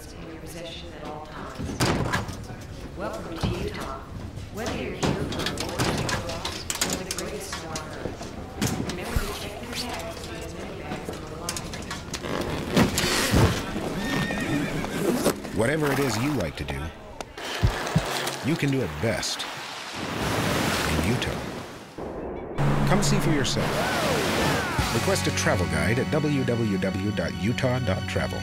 weapons in your possession at all times. Welcome to Utah. Whether you're here for a war voyage loss, or the greatest snow on earth, remember to check your tags and get as many bags as you like. Whatever it is you like to do, you can do it best in Utah. Come see for yourself. Request a travel guide at www.utah.travel.